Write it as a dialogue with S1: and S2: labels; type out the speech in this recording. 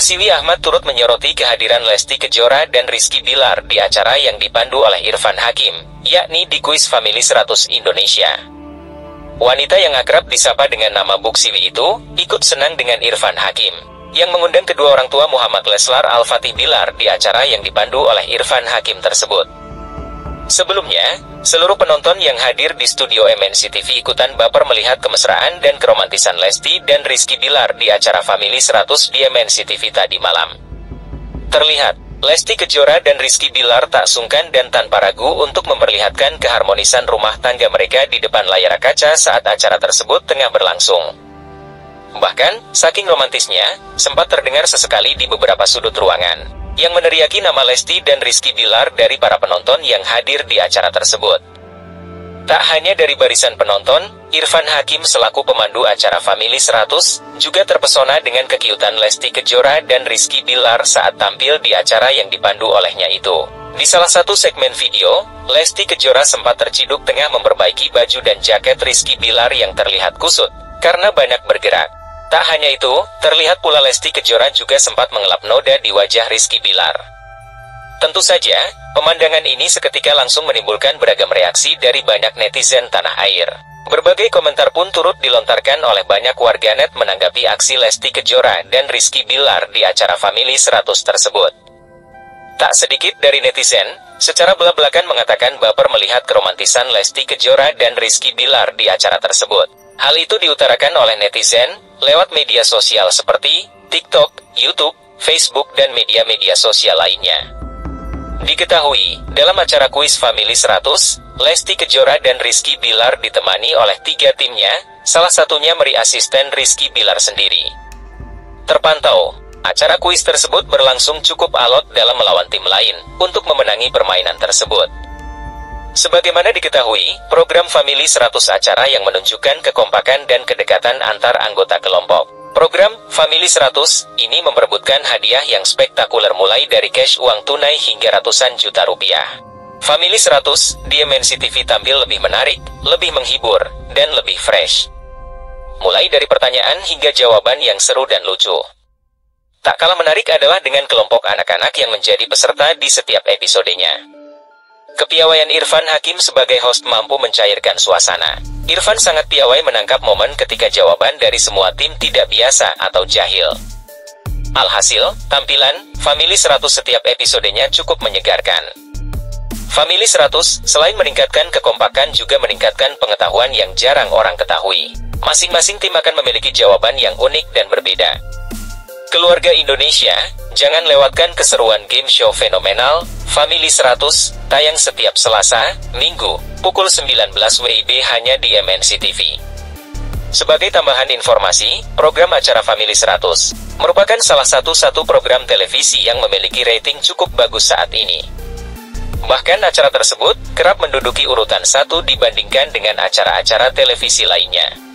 S1: Persiwi Ahmad turut menyoroti kehadiran Lesti Kejora dan Rizky Bilar di acara yang dipandu oleh Irfan Hakim, yakni di Kuis Family 100 Indonesia. Wanita yang akrab disapa dengan nama Buksiwi itu, ikut senang dengan Irfan Hakim, yang mengundang kedua orang tua Muhammad Leslar Al-Fatih Bilar di acara yang dipandu oleh Irfan Hakim tersebut. Sebelumnya, seluruh penonton yang hadir di studio MNC TV ikutan baper melihat kemesraan dan keromantisan Lesti dan Rizky Bilar di acara Family 100 di MNC TV tadi malam. Terlihat, Lesti Kejora dan Rizky Bilar tak sungkan dan tanpa ragu untuk memperlihatkan keharmonisan rumah tangga mereka di depan layar kaca saat acara tersebut tengah berlangsung. Bahkan, saking romantisnya, sempat terdengar sesekali di beberapa sudut ruangan yang meneriaki nama Lesti dan Rizky Bilar dari para penonton yang hadir di acara tersebut. Tak hanya dari barisan penonton, Irfan Hakim selaku pemandu acara Family 100 juga terpesona dengan kekiutan Lesti Kejora dan Rizky Bilar saat tampil di acara yang dipandu olehnya itu. Di salah satu segmen video, Lesti Kejora sempat terciduk tengah memperbaiki baju dan jaket Rizky Bilar yang terlihat kusut, karena banyak bergerak. Tak hanya itu, terlihat pula Lesti Kejora juga sempat mengelap noda di wajah Rizky Bilar. Tentu saja, pemandangan ini seketika langsung menimbulkan beragam reaksi dari banyak netizen tanah air. Berbagai komentar pun turut dilontarkan oleh banyak warganet menanggapi aksi Lesti Kejora dan Rizky Bilar di acara Family 100 tersebut. Tak sedikit dari netizen, secara belak-belakan mengatakan baper melihat keromantisan Lesti Kejora dan Rizky Bilar di acara tersebut. Hal itu diutarakan oleh netizen, lewat media sosial seperti TikTok, YouTube, Facebook, dan media-media sosial lainnya. Diketahui, dalam acara kuis Family 100, Lesti Kejora dan Rizky Bilar ditemani oleh tiga timnya, salah satunya meri asisten Rizky Bilar sendiri. Terpantau, acara kuis tersebut berlangsung cukup alot dalam melawan tim lain untuk memenangi permainan tersebut. Sebagaimana diketahui, program Family 100 acara yang menunjukkan kekompakan dan kedekatan antar anggota kelompok. Program Family 100 ini memperebutkan hadiah yang spektakuler mulai dari cash uang tunai hingga ratusan juta rupiah. Family 100 di MNC TV tampil lebih menarik, lebih menghibur, dan lebih fresh. Mulai dari pertanyaan hingga jawaban yang seru dan lucu. Tak kalah menarik adalah dengan kelompok anak-anak yang menjadi peserta di setiap episodenya. Kepiawaian Irfan Hakim sebagai host mampu mencairkan suasana. Irfan sangat piawai menangkap momen ketika jawaban dari semua tim tidak biasa atau jahil. Alhasil, tampilan Family 100 setiap episodenya cukup menyegarkan. Family 100, selain meningkatkan kekompakan juga meningkatkan pengetahuan yang jarang orang ketahui. Masing-masing tim akan memiliki jawaban yang unik dan berbeda. Keluarga Indonesia, jangan lewatkan keseruan game show fenomenal, Family 100, tayang setiap Selasa, Minggu, pukul 19 WIB hanya di MNC TV. Sebagai tambahan informasi, program acara Family 100 merupakan salah satu-satu program televisi yang memiliki rating cukup bagus saat ini. Bahkan acara tersebut kerap menduduki urutan satu dibandingkan dengan acara-acara televisi lainnya.